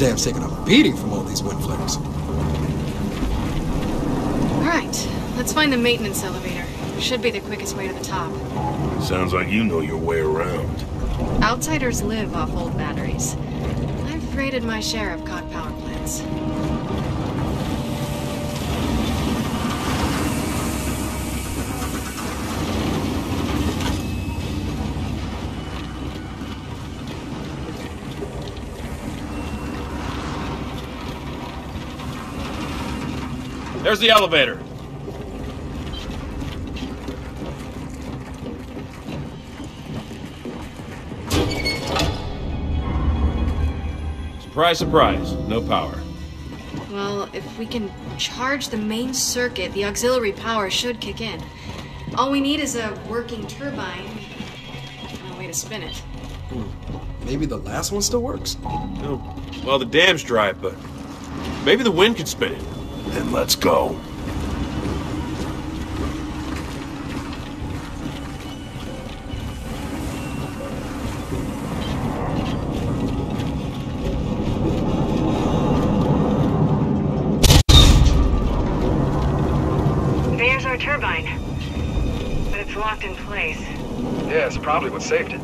Man, this dam's taking a beating from all these wind flares. Alright, let's find the maintenance elevator. Should be the quickest way to the top. Sounds like you know your way around. Outsiders live off old batteries. I've raided my share of COG power plants. There's the elevator. Surprise, surprise. No power. Well, if we can charge the main circuit, the auxiliary power should kick in. All we need is a working turbine oh, and a way to spin it. Hmm. Maybe the last one still works? Oh, well, the dam's dry, but maybe the wind could spin it. Then let's go. There's our turbine. But it's locked in place. Yeah, it's probably what saved it.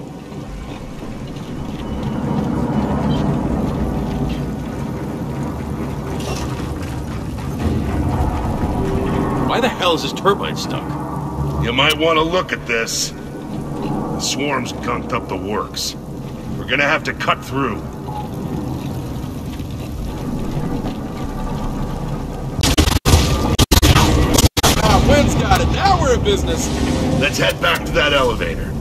Why the hell is this turbine stuck? You might want to look at this. The swarm's gunked up the works. We're gonna have to cut through. Ah, wind's got it. Now we're in business. Let's head back to that elevator.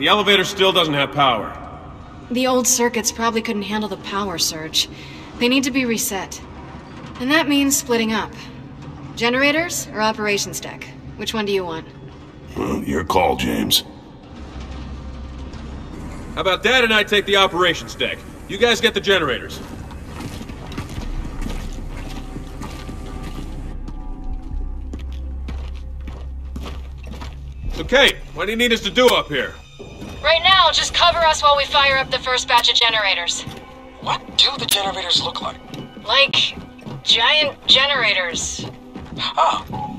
The elevator still doesn't have power. The old circuits probably couldn't handle the power surge. They need to be reset. And that means splitting up. Generators or operations deck? Which one do you want? Well, your call, James. How about Dad and I take the operations deck? You guys get the generators. Okay, what do you need us to do up here? Right now, just cover us while we fire up the first batch of generators. What do the generators look like? Like giant generators. Oh,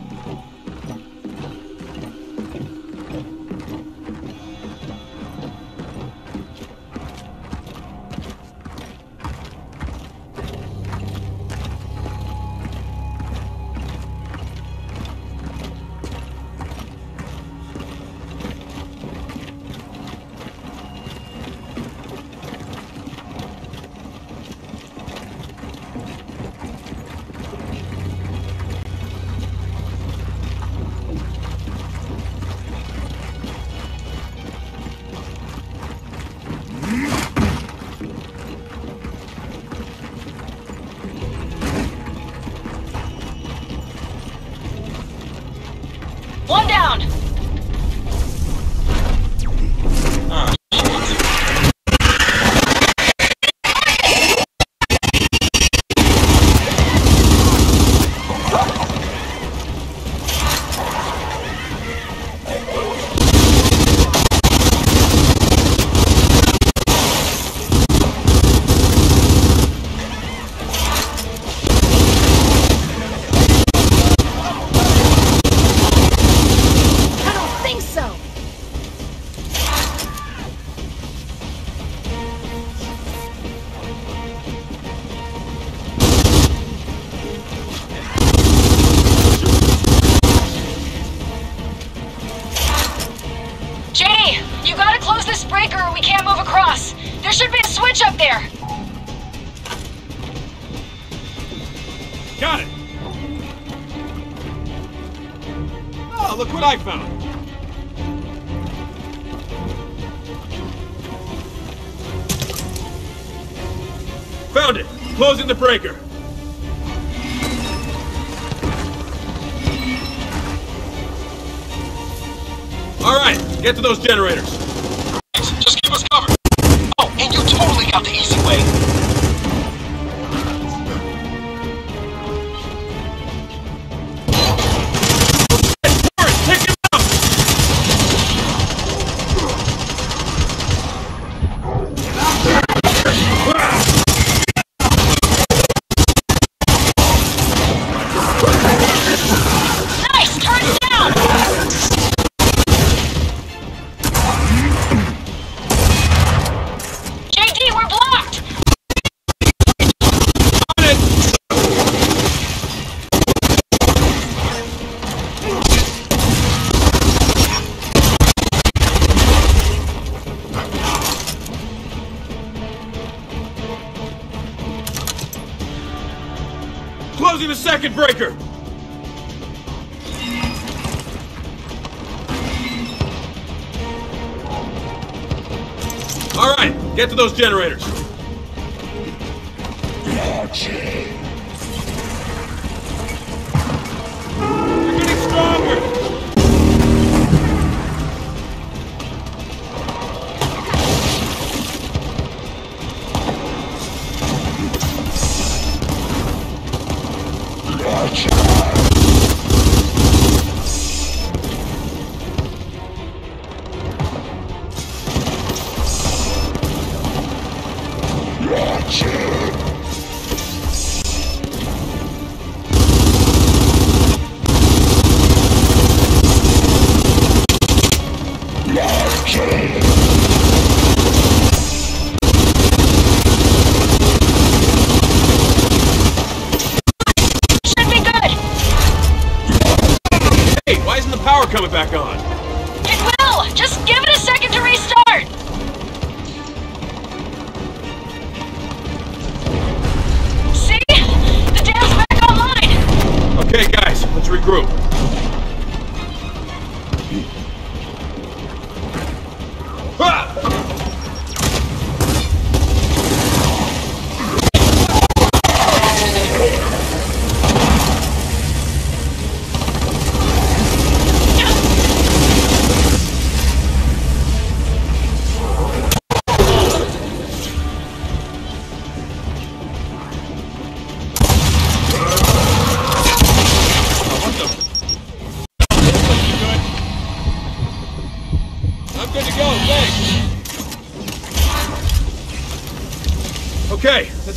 those generators.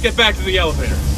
Get back to the elevator.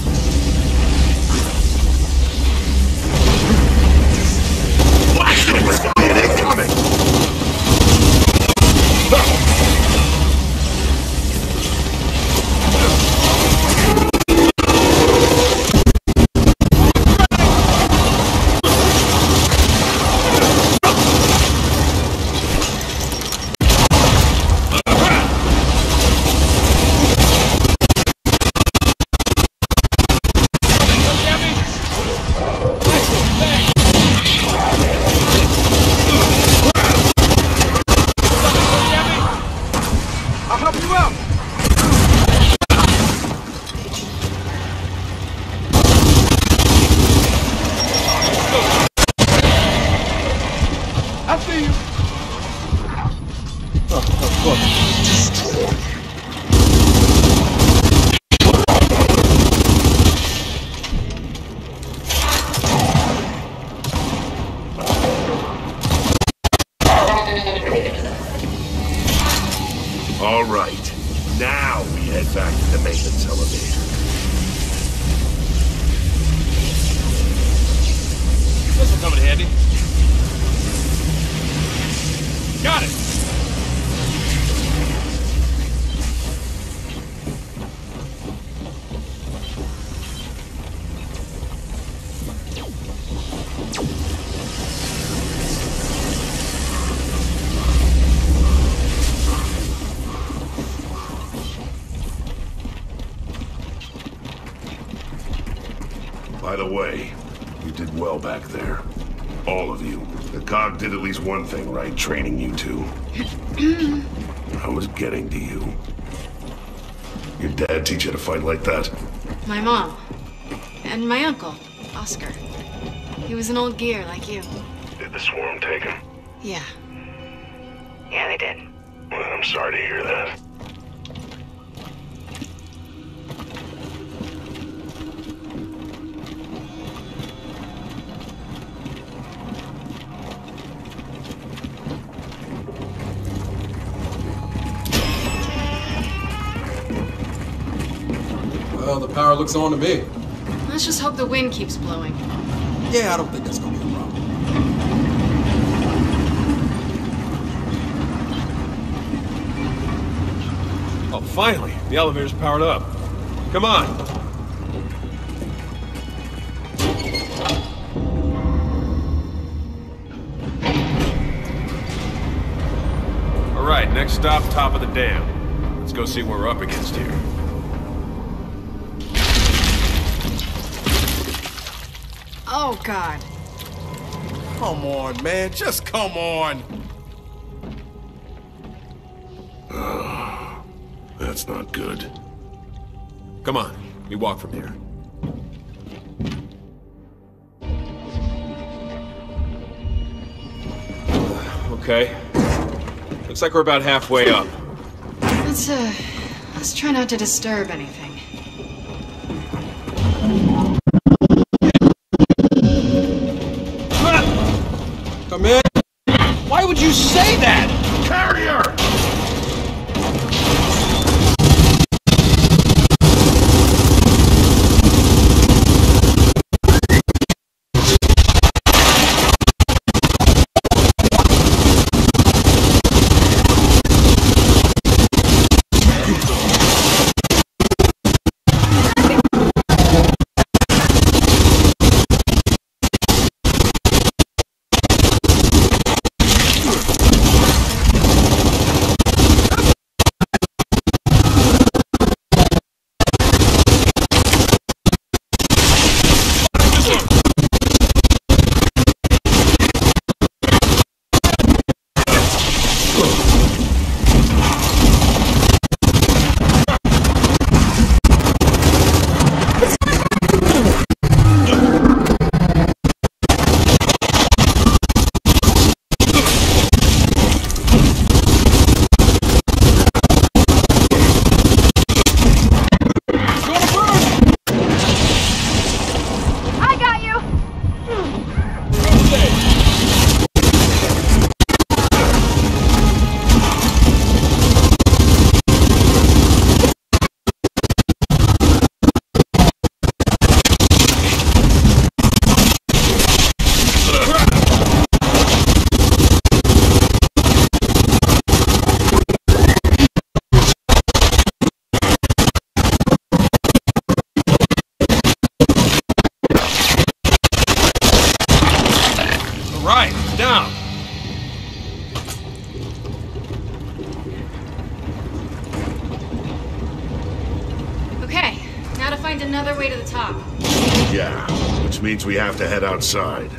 I see you. Oh, oh, look. All one thing right, training you two. I was getting to you. Your dad teach you to fight like that? My mom. And my uncle, Oscar. He was an old gear like you. Did the swarm take him? Yeah. Yeah, they did. Well, I'm sorry to hear that. Well, the power looks on to me. Let's just hope the wind keeps blowing. Yeah, I don't think that's gonna be a problem. Oh, finally, the elevator's powered up. Come on. All right, next stop, top of the dam. Let's go see what we're up against here. Oh, God. Come on, man. Just come on. That's not good. Come on, we walk from here. Okay. Looks like we're about halfway up. Let's, uh, let's try not to disturb anything. Outside.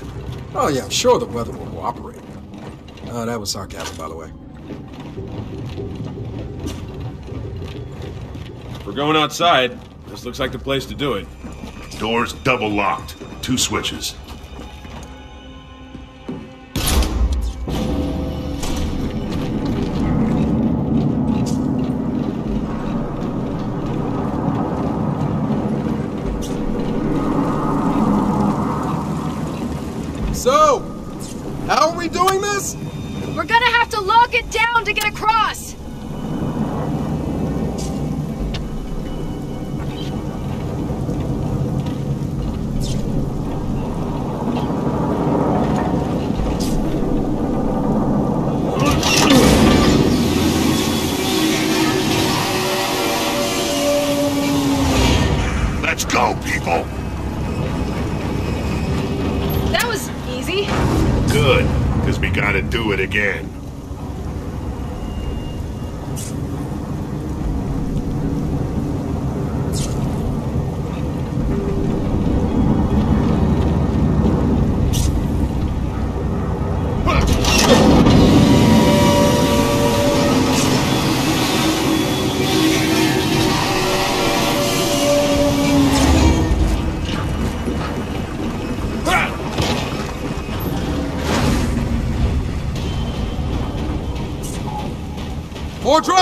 Oh, yeah, I'm sure the weather will cooperate. Oh, that was sarcasm, by the way. If we're going outside, this looks like the place to do it. Doors double locked. Two switches.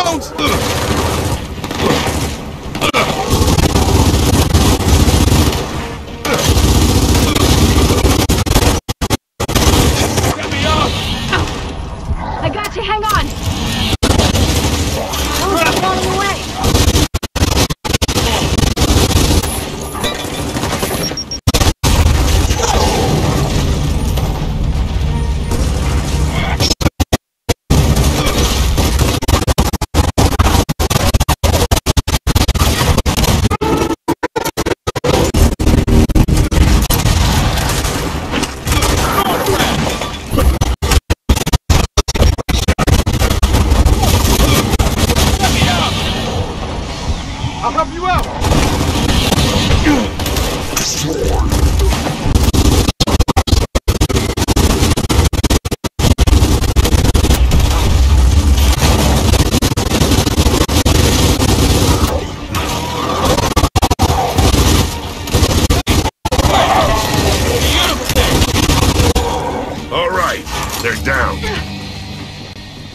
More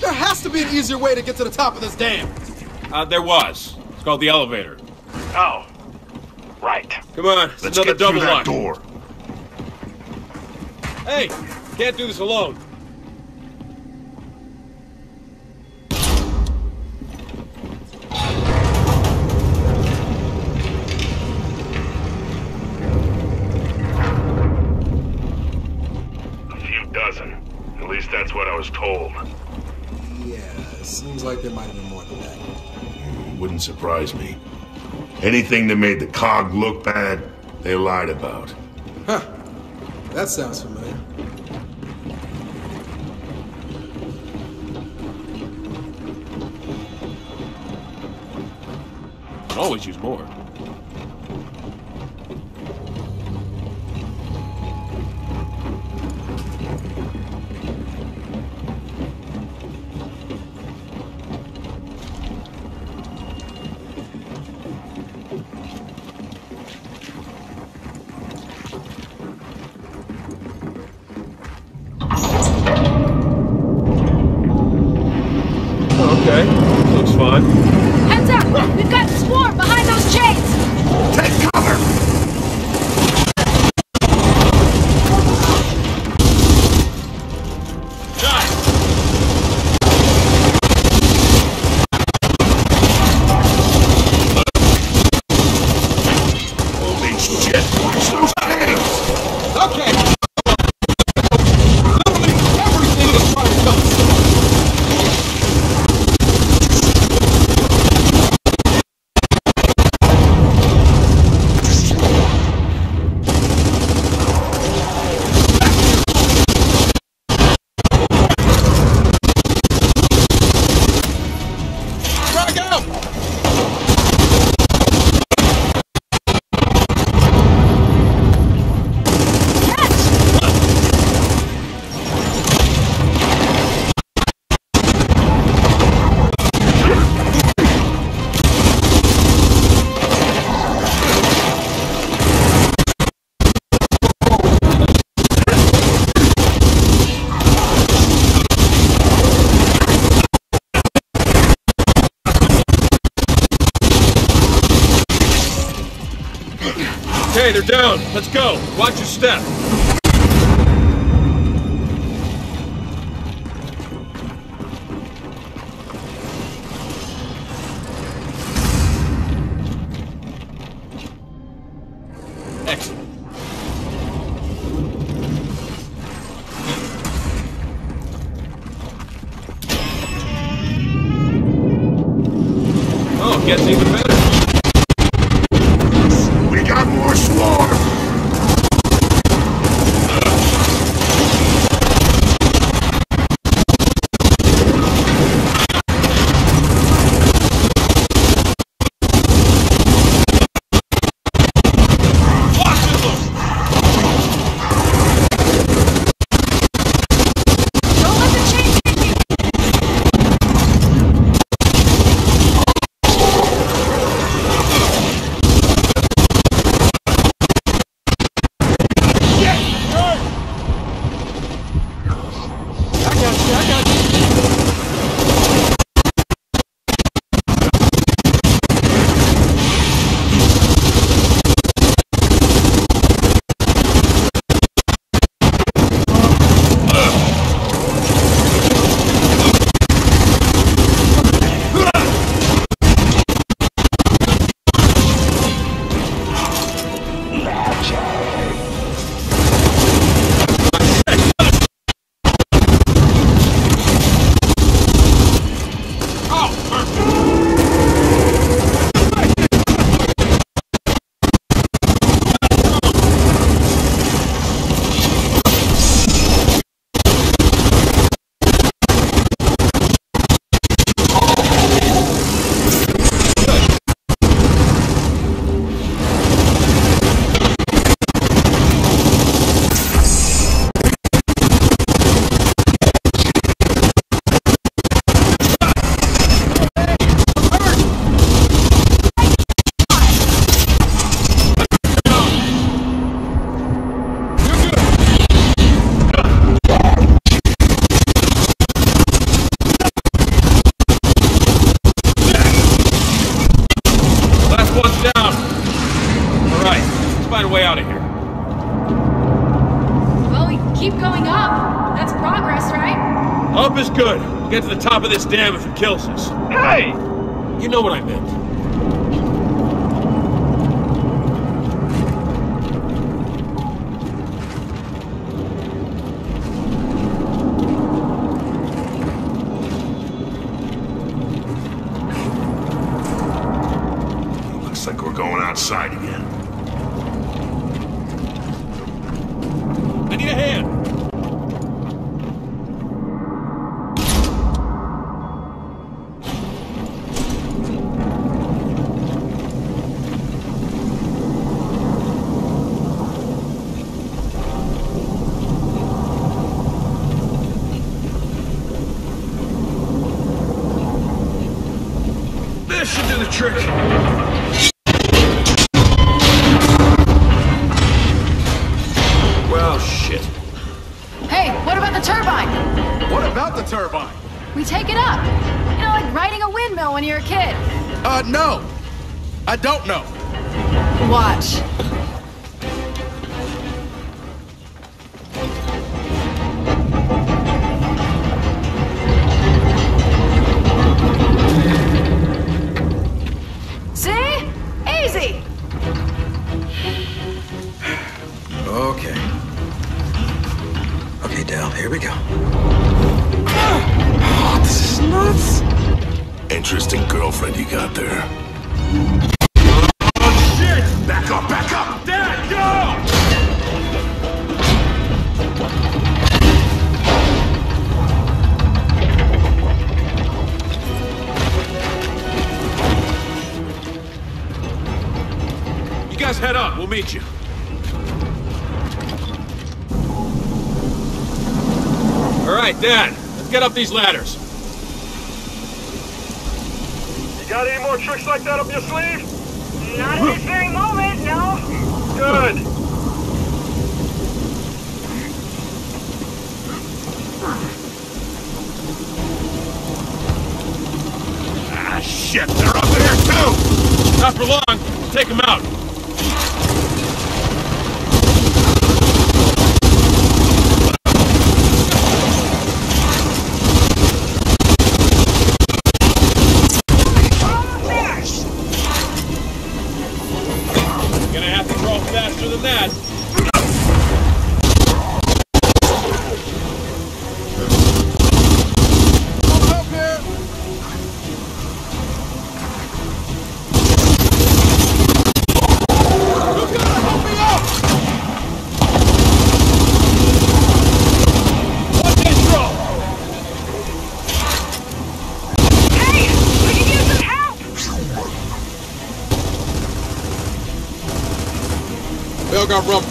There has to be an easier way to get to the top of this dam! Uh, there was. It's called the elevator. Oh. Right. Come on, it's Let's another get through double that lock. door. Hey, can't do this alone. A few dozen. At least that's what I was told. Yeah, it seems like there might have been more than that. Wouldn't surprise me. Anything that made the cog look bad, they lied about. Huh. That sounds familiar. Can always use more. Down. Let's go. Watch your step. Going outside again. Interesting girlfriend you got there. Oh, Shit! Back up, back up! Dad, go! You guys head up. We'll meet you. All right, Dad. Let's get up these ladders. You got any more tricks like that up your sleeve? Not at this very moment, no. Good. Ah, shit, they're up there too! Not for long. Take them out.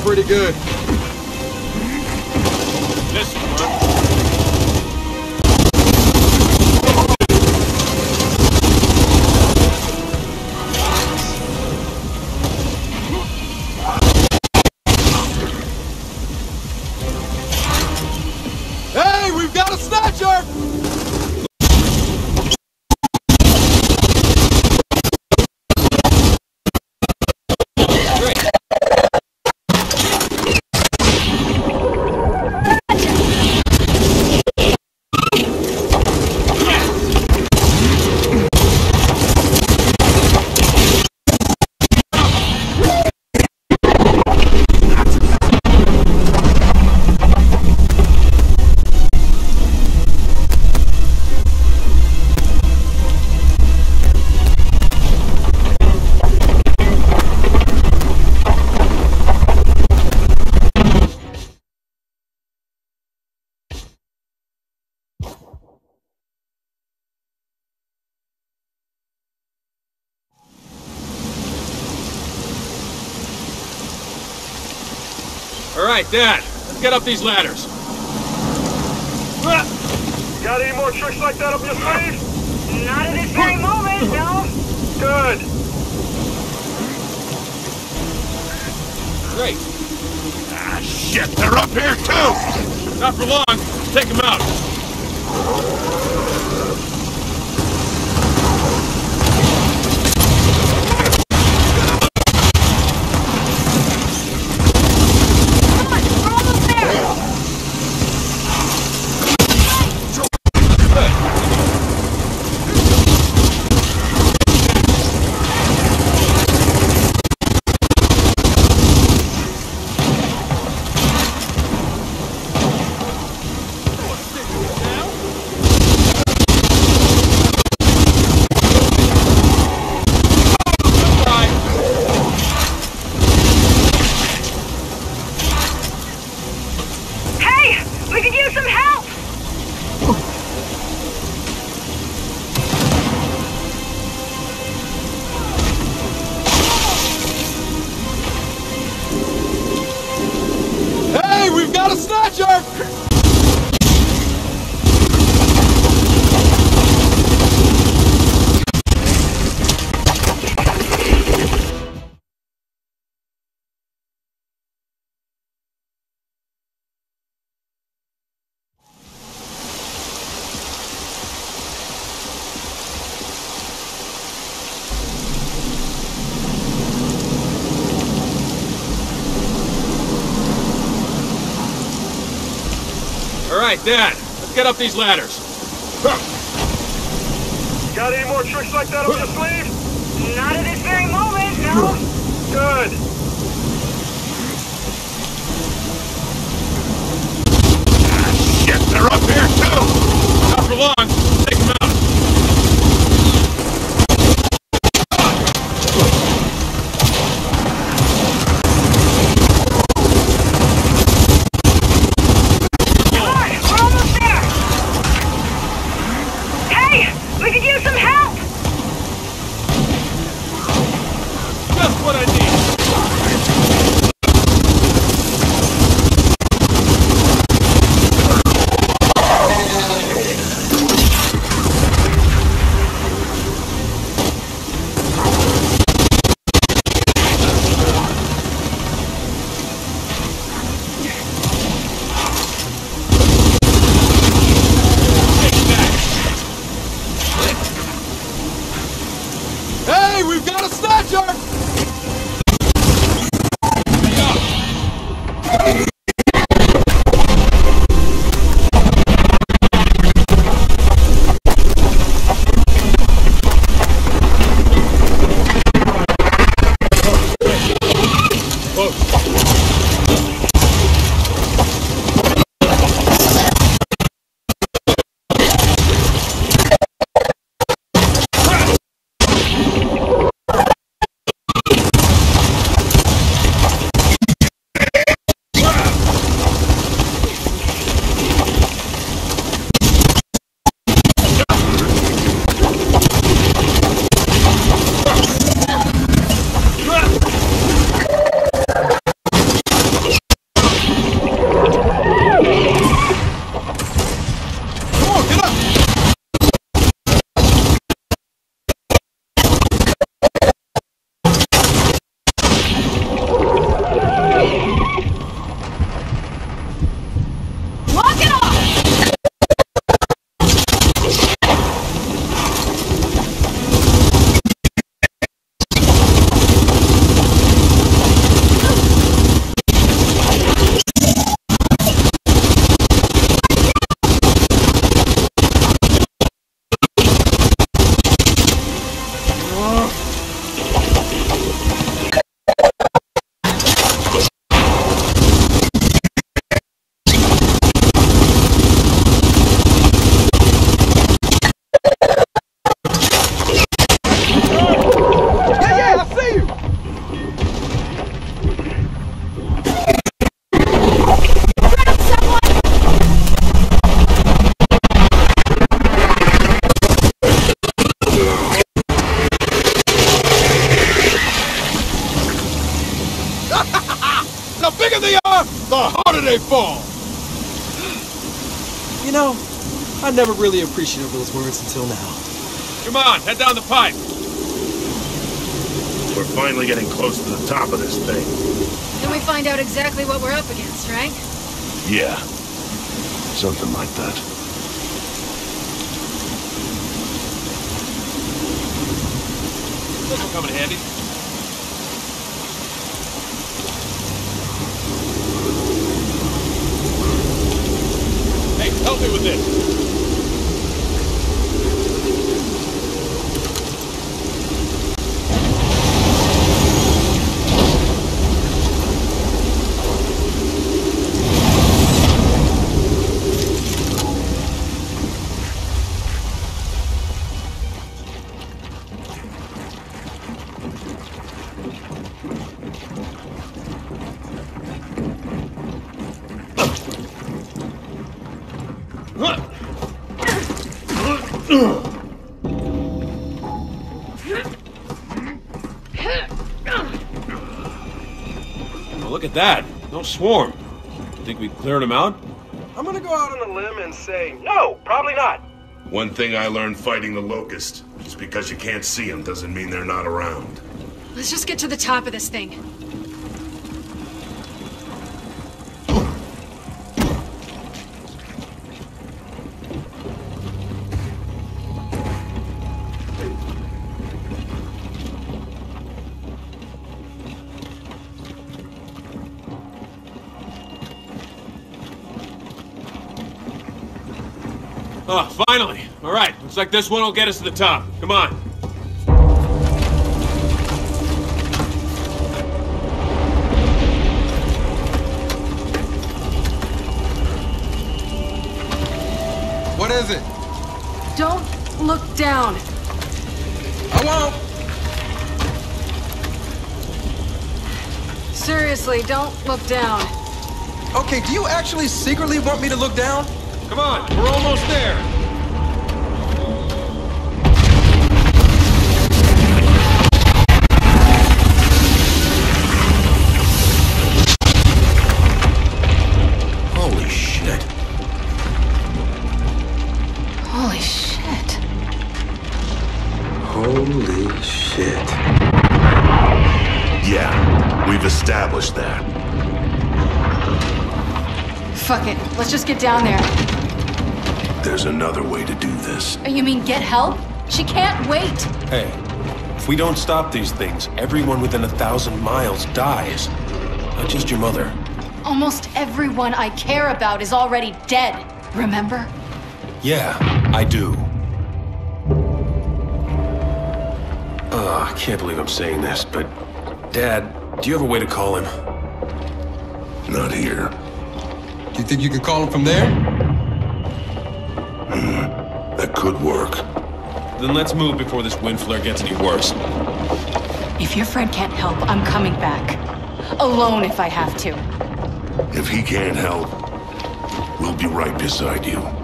Pretty good. Right, Dad. Let's get up these ladders. Got any more tricks like that up your sleeve? Not at this very moment, no. Good. Great. Ah, shit, they're up here too! Not for long. Take them out. Right, Dad. Let's get up these ladders. Got any more tricks like that up your sleeve? Not at this very moment, no. Good. Shit, they're up here too! Not for long. Never really appreciated those words until now. Come on, head down the pipe. We're finally getting close to the top of this thing. Then we find out exactly what we're up against, right? Yeah. Something like that. This will come in handy. Hey, help me with this. No swarm. Think we cleared them out? I'm gonna go out on a limb and say, no, probably not. One thing I learned fighting the Locust. Just because you can't see them doesn't mean they're not around. Let's just get to the top of this thing. Oh, finally. All right, looks like this one will get us to the top. Come on. What is it? Don't look down. I won't. Seriously, don't look down. Okay, do you actually secretly want me to look down? Come on, we're almost there. Holy shit. Holy shit. Holy shit. Yeah, we've established that. Fuck it. Let's just get down there. There's another way to do this. Oh, you mean get help? She can't wait. Hey, if we don't stop these things, everyone within a thousand miles dies. Not just your mother. Almost everyone I care about is already dead. Remember? Yeah, I do. Oh, I can't believe I'm saying this, but Dad, do you have a way to call him? Not here. You think you can call him from there? Hmm, that could work. Then let's move before this wind flare gets any worse. If your friend can't help, I'm coming back. Alone if I have to. If he can't help, we'll be right beside you.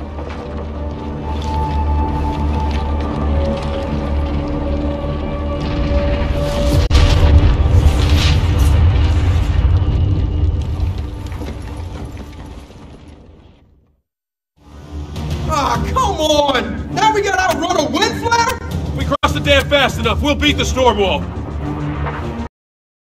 Enough, we'll beat the storm wall.